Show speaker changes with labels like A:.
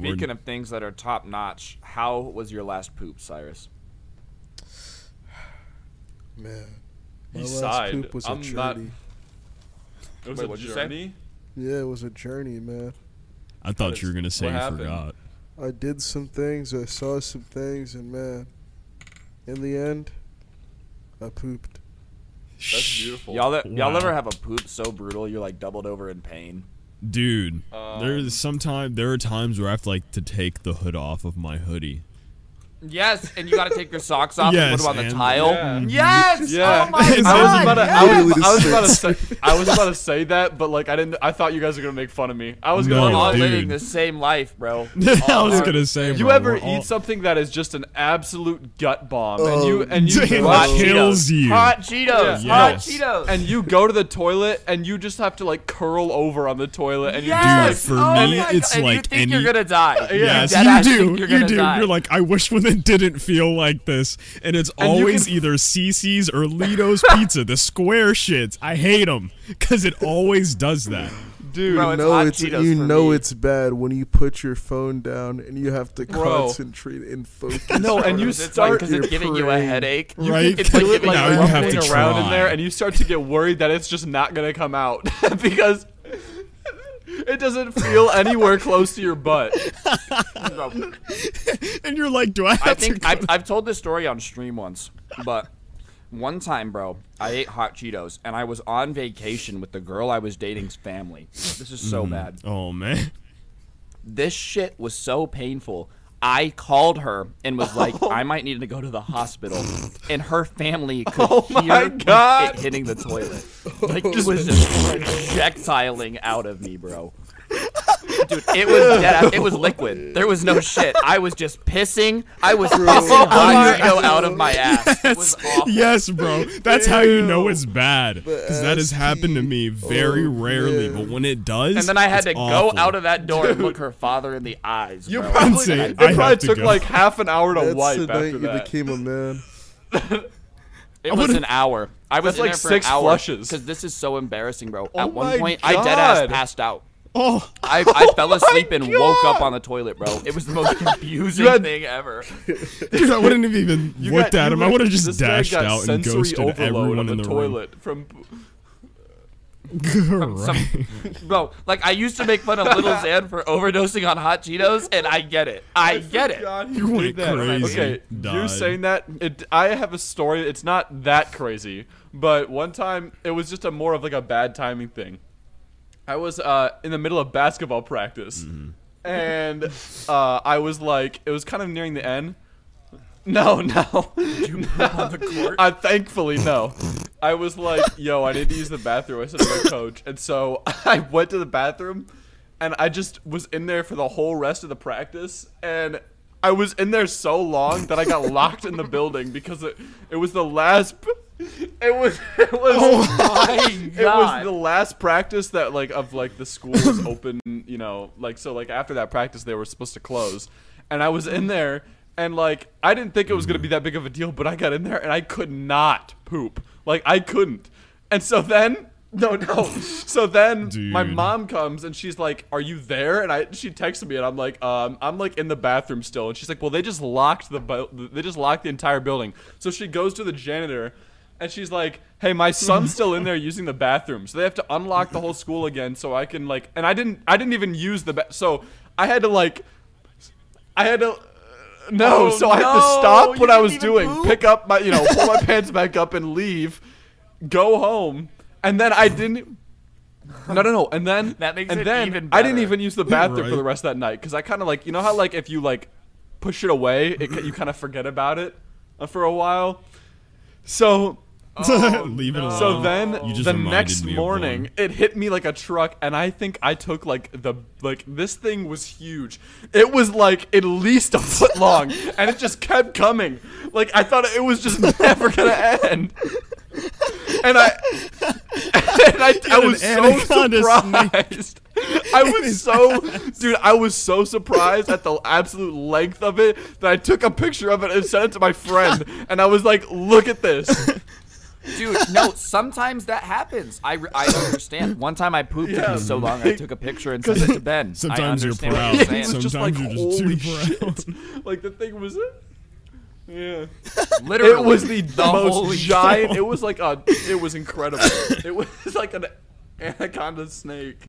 A: Speaking
B: We're-
A: of things that are top notch, how was your last poop, Cyrus?
C: Man.
D: He
C: My last
D: sighed.
C: poop was a
D: I'm not-
C: journey.
D: It was
A: Wait,
D: a
A: what'd say?
D: journey.
C: Yeah, it was a journey, man.
B: I thought you were gonna say
D: What
B: you
D: happened?
B: forgot.
C: I did some things, I saw some things, and man, in the end, I pooped.
D: That's beautiful.
A: Y'all, y'all
B: Wow.
A: ever have a poop so brutal you're like doubled over in pain?
B: Dude,
D: Um,
B: there's sometimes there are times where I have to like to take the hood off of my hoodie.
A: Yes, and you got to take your socks off
B: Yes,
A: and put them on the tile.
D: Yeah. Mm-hmm.
A: Yes.
D: Yeah.
A: Oh my
B: I was
A: god.
D: I was about to, I was, I was about to say, I was about to say that, but like I didn't. I thought you guys were gonna make fun of me. I was
B: No,
D: gonna
A: We're all
B: dude.
A: living the same life, bro.
B: I was
A: All-
B: gonna say,
D: You
B: bro,
D: ever
B: we're
D: eat
B: all-
D: something that is just an absolute gut bomb, and
C: Oh,
D: you and you
B: Damn,
A: Hot
B: kills
A: Cheetos.
B: you.
A: Hot Cheetos.
D: Yeah.
A: Hot
B: Yes.
A: Cheetos.
D: and you go to the toilet and you just have to like curl over on the toilet and
A: yes.
B: Dude, for
A: oh
B: me, it's
A: and
B: like
A: you think
B: any-
A: you're gonna die.
B: Yes,
A: dead
B: you
A: ass
B: do.
A: You're gonna
B: do.
A: die.
B: You're like, I wish when it didn't feel like this, and it's
D: And
B: always
D: can-
B: either Cici's or Lito's Pizza, the square shits. I hate them because it always does that.
D: dude,
A: Bro,
C: you
A: it's
C: know
A: hot
C: it's you know
A: me.
C: it's bad when you put your phone down and you have to
D: Bro.
C: concentrate and focus.
D: No, and you start
A: because it's
C: your
A: giving you a
C: brain.
A: headache.
D: you
B: Right?
D: can
A: It's like
D: feel it
A: giving
D: like
B: now
A: you
B: you have
D: rumbling
B: to
D: around in there, and you start to get worried that it's just not gonna come out because it doesn't feel anywhere close to your butt.
B: And you're like, do I have
A: I
B: to?
A: think
B: go-
A: I've, I've told this story on stream once, but one time, bro, I ate hot Cheetos and I was on vacation with the girl I was dating's family. This is so mm. bad.
B: oh man,
A: This shit was so painful. I called her and was like, oh. I might need to go to the hospital, and her family could
D: Oh my
A: hear
D: God.
A: it hitting the toilet. Like it was just oh. projectiling out of me, bro. Dude, it was dead. It was liquid. There was no shit. I was just pissing. I was pissing hot Cheeto out of my ass. It was awful.
B: yes, bro. That's how you know it's bad because that has happened to me very
C: Oh,
B: rarely.
C: man.
B: But when it does,
A: And then I had
B: it's
A: to go out of that door and look her father in the eyes.
D: You
A: bro.
D: probably
B: Insane.
D: it
B: I
D: probably
B: to
D: took
B: go.
D: like half an hour to
C: That's
D: wipe
C: the night
D: after
C: you became a man.
A: It was an hour. I was in
D: like
A: there for
D: six
A: an hour
D: flushes.
A: Because this is so embarrassing, bro.
D: Oh
A: At one
D: my
A: point, I dead ass passed out.
B: Oh,
A: I, I oh fell asleep and woke up on the toilet, bro. It was the most confusing
D: had-
A: thing ever.
B: dude, I wouldn't have even
D: You
B: looked
D: got-
B: at
D: you
B: him. I would have just dashed out and ghosted everyone
D: on
B: in
D: the
B: the
D: toilet from.
B: room.
A: Some, bro, like I used to make fun of Lil Xan for overdosing on hot Cheetos, and I get it. I get it.
B: You went crazy.
D: Okay, you
B: Died.
D: saying that? It. I have a story. It's not that crazy, but one time it was just a more of like a bad timing thing. I was uh, in the middle of basketball practice,
B: Mm-hmm.
D: and uh, I was like, it was kind of nearing the end. No, no.
A: You poop on the court.
D: I thankfully no. I was like, yo, I need to use the bathroom. I said to my coach, and so I went to the bathroom, and I just was in there for the whole rest of the practice, and I was in there so long that I got locked in the building because it it was the last. It was it was
A: Oh my
D: it was the last practice that like of like the school was open, you know, like so like after that practice they were supposed to close. And I was in there and like I didn't think it was going to be that big of a deal, but I got in there and I could not poop. Like I couldn't. And so then no, no. So then my mom comes and she's like, "Are you there?" And I she texted me and I'm like, um, "I'm like in the bathroom still." And she's like, "Well, they just locked the bu- they just locked the entire building." So she goes to the janitor and she's like, "Hey, my son's still in there using the bathroom, so they have to unlock the whole school again, so I can like." And I didn't, I didn't even use the, ba- so I had to like, I had to. No,
A: Oh,
D: so I had to stop
A: you
D: what I was doing,
A: poop?
D: pick up my, you know, pull my pants back up and leave, go home, and then I didn't. No, no, no, and then
A: That makes
D: and
A: it
D: then
A: even
D: I didn't even use the bathroom for the rest of that night because I kind of like, you know how like if you like push it away, it, you kind of forget about it uh, for a while. So Oh,
B: Leave it alone.
D: so then
B: You just
D: the next morning it hit me like a truck and I think I took like the like this thing was huge. It was like at least a foot long and it just kept coming. Like I thought it was just never to end. And I and I, I
B: an
D: was so surprised. I was so dude, I was so surprised at the absolute length of it that I took a picture of it and sent it to my friend and I was like, "Look at this."
A: Dude, no, sometimes that happens. I, I understand. One time I pooped
D: Yeah,
A: it was so long I took a picture and sent it to Ben.
B: Sometimes you're proud.
A: You're
D: it
A: saying.
D: just
B: Sometimes
D: like
B: you're just
D: holy
B: too proud.
D: shit. Like the thing was it? Yeah.
A: Literally,
D: It was the, most
A: holy
D: giant. It was like a. It was incredible. it was like an anaconda snake.